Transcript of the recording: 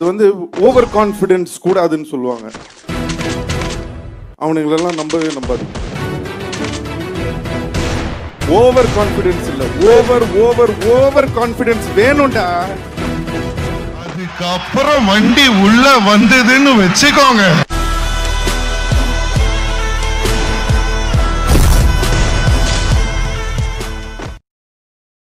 இது வந்து over confidence கூடாதுன்னு சொல்லுவாங்க. அவனுங்களெல்லாம் நம்பவே நம்பாது. ஓவர் கான்ஃபிடென்ஸ் இல்ல. ஓவர் ஓவர் ஓவர் கான்ஃபிடென்ஸ் வேணும்டா. அதுக்கப்புறம் வண்டி உள்ள வந்ததுன்னு வச்சுக்கோங்க.